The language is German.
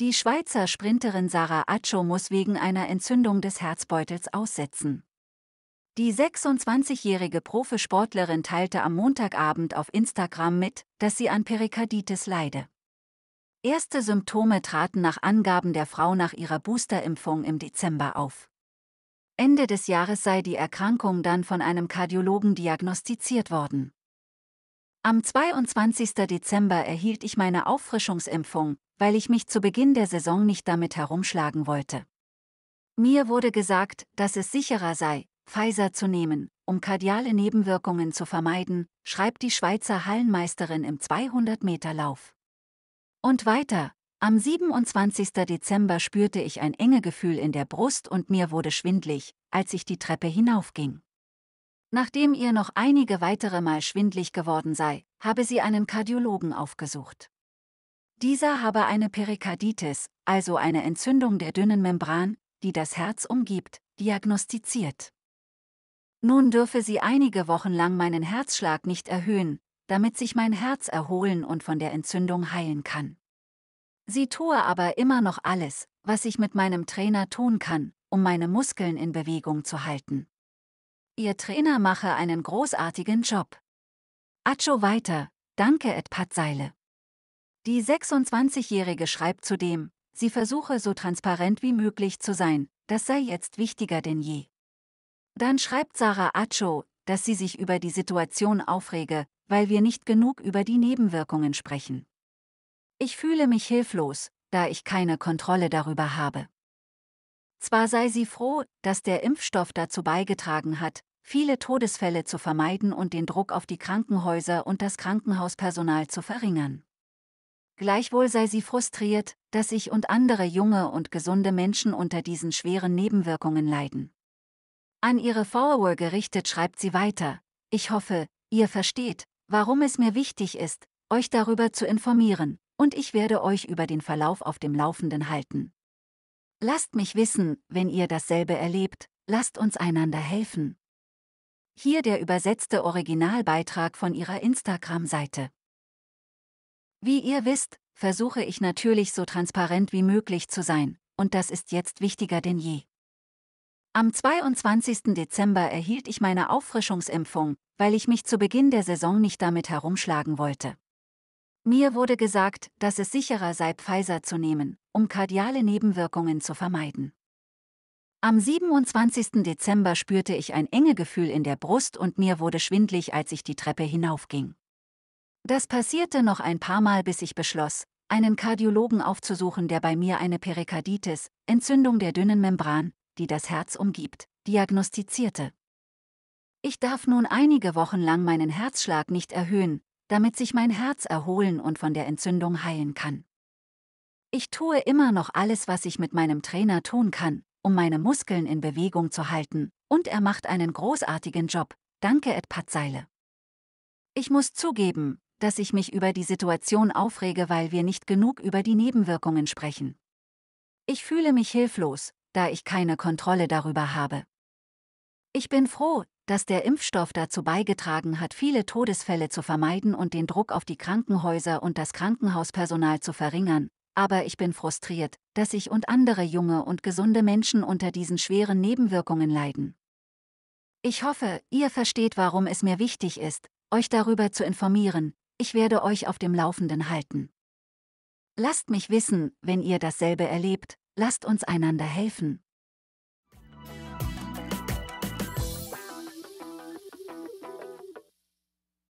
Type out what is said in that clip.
Die Schweizer Sprinterin Sarah Acho muss wegen einer Entzündung des Herzbeutels aussetzen. Die 26-jährige Profisportlerin teilte am Montagabend auf Instagram mit, dass sie an Perikarditis leide. Erste Symptome traten nach Angaben der Frau nach ihrer Boosterimpfung im Dezember auf. Ende des Jahres sei die Erkrankung dann von einem Kardiologen diagnostiziert worden. Am 22. Dezember erhielt ich meine Auffrischungsimpfung, weil ich mich zu Beginn der Saison nicht damit herumschlagen wollte. Mir wurde gesagt, dass es sicherer sei, Pfizer zu nehmen, um kardiale Nebenwirkungen zu vermeiden, schreibt die Schweizer Hallenmeisterin im 200-Meter-Lauf. Und weiter, am 27. Dezember spürte ich ein enge Gefühl in der Brust und mir wurde schwindlig, als ich die Treppe hinaufging. Nachdem ihr noch einige weitere Mal schwindlig geworden sei, habe sie einen Kardiologen aufgesucht. Dieser habe eine Perikarditis, also eine Entzündung der dünnen Membran, die das Herz umgibt, diagnostiziert. Nun dürfe sie einige Wochen lang meinen Herzschlag nicht erhöhen, damit sich mein Herz erholen und von der Entzündung heilen kann. Sie tue aber immer noch alles, was ich mit meinem Trainer tun kann, um meine Muskeln in Bewegung zu halten. Ihr Trainer mache einen großartigen Job. Acho weiter, danke Ed Patseile. Die 26-Jährige schreibt zudem, sie versuche so transparent wie möglich zu sein, das sei jetzt wichtiger denn je. Dann schreibt Sarah Acho, dass sie sich über die Situation aufrege, weil wir nicht genug über die Nebenwirkungen sprechen. Ich fühle mich hilflos, da ich keine Kontrolle darüber habe. Zwar sei sie froh, dass der Impfstoff dazu beigetragen hat, viele Todesfälle zu vermeiden und den Druck auf die Krankenhäuser und das Krankenhauspersonal zu verringern. Gleichwohl sei sie frustriert, dass ich und andere junge und gesunde Menschen unter diesen schweren Nebenwirkungen leiden. An ihre Follower gerichtet schreibt sie weiter, ich hoffe, ihr versteht, warum es mir wichtig ist, euch darüber zu informieren, und ich werde euch über den Verlauf auf dem Laufenden halten. Lasst mich wissen, wenn ihr dasselbe erlebt, lasst uns einander helfen. Hier der übersetzte Originalbeitrag von ihrer Instagram-Seite. Wie ihr wisst, versuche ich natürlich so transparent wie möglich zu sein, und das ist jetzt wichtiger denn je. Am 22. Dezember erhielt ich meine Auffrischungsimpfung, weil ich mich zu Beginn der Saison nicht damit herumschlagen wollte. Mir wurde gesagt, dass es sicherer sei, Pfizer zu nehmen, um kardiale Nebenwirkungen zu vermeiden. Am 27. Dezember spürte ich ein enge Gefühl in der Brust und mir wurde schwindlig, als ich die Treppe hinaufging. Das passierte noch ein paar Mal, bis ich beschloss, einen Kardiologen aufzusuchen, der bei mir eine Perikarditis, Entzündung der dünnen Membran, die das Herz umgibt, diagnostizierte. Ich darf nun einige Wochen lang meinen Herzschlag nicht erhöhen, damit sich mein Herz erholen und von der Entzündung heilen kann. Ich tue immer noch alles, was ich mit meinem Trainer tun kann, um meine Muskeln in Bewegung zu halten, und er macht einen großartigen Job. Danke, Ed Patseile. Ich muss zugeben, dass ich mich über die Situation aufrege, weil wir nicht genug über die Nebenwirkungen sprechen. Ich fühle mich hilflos, da ich keine Kontrolle darüber habe. Ich bin froh, dass der Impfstoff dazu beigetragen hat, viele Todesfälle zu vermeiden und den Druck auf die Krankenhäuser und das Krankenhauspersonal zu verringern, aber ich bin frustriert, dass ich und andere junge und gesunde Menschen unter diesen schweren Nebenwirkungen leiden. Ich hoffe, ihr versteht, warum es mir wichtig ist, euch darüber zu informieren, ich werde euch auf dem Laufenden halten. Lasst mich wissen, wenn ihr dasselbe erlebt, lasst uns einander helfen.